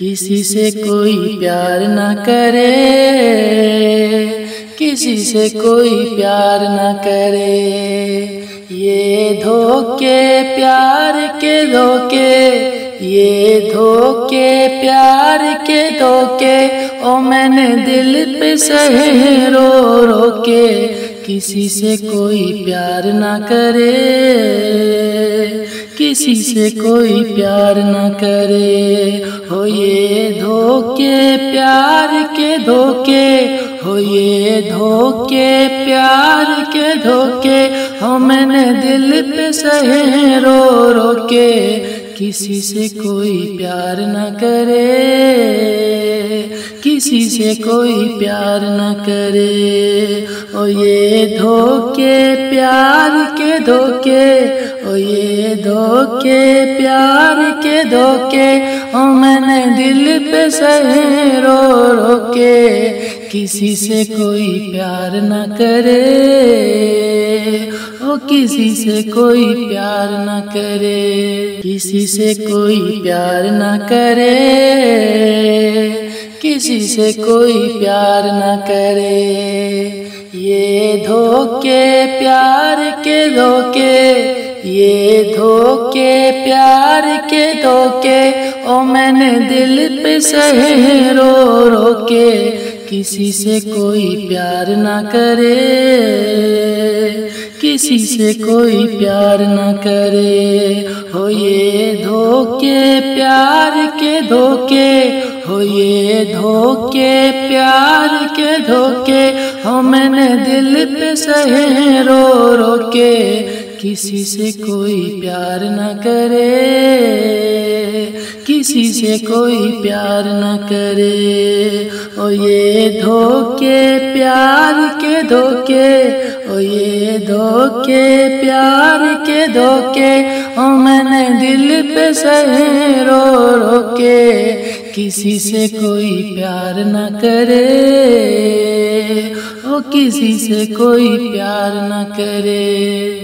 किसी से कोई प्यार न करे किसी से कोई प्यार न करे। ये धोखे प्यार के धोखे ये धोखे प्यार के धोखे। ओ मैंने दिल पे सहे रो रो के किसी से कोई प्यार न करे। किसी से कोई प्यार न करे। हो ये धोखे प्यार के धोखे। हो ये धोखे प्यार के धोखे। हो मैंने दिल पे सहे रो रो के। किसी से कोई प्यार न करे। किसी से कोई प्यार न करे। ओ ये धोखे प्यार के धोखे। ओ ये धोखे, प्यार के धोखे ओ मैंने दिल पे सहे रो रो के किसी से कोई प्यार न करे, ओ किसी से कोई प्यार न करे। किसी से कोई प्यार न करे, किसी से कोई प्यार न करे। ये धोखे, प्यार के धोखे ये धोखे, प्यार के धोखे, ओ मैंने दिल पे सहे रो रो के, किसी से कोई प्यार न करे, किसी से कोई प्यार न करे, हो ये धोखे, प्यार के धोखे, हो ये धोखे, प्यार के धोखे हो मैंने दिल पे सहे रो रो के किसी से कोई प्यार न करे, किसी से कोई प्यार न करे। ओ ये धोखे, प्यार के धोखे, ओ ये धोखे, प्यार के धोखे। ओ मैंने दिल पे सहे रो रो के किसी से कोई प्यार न करे। ओ किसी से कोई प्यार न करे।